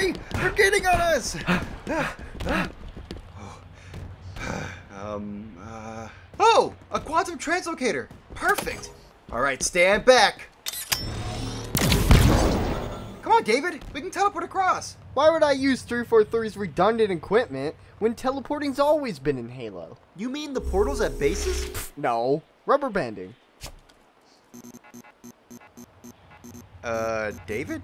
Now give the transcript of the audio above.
hurry! They're getting on us! um, uh... Oh! A quantum translocator! Perfect! Alright, stand back! Come on, David! We can teleport across! Why would I use 343's redundant equipment when teleporting's always been in Halo? You mean the portals at bases? No, rubber banding. Uh, David?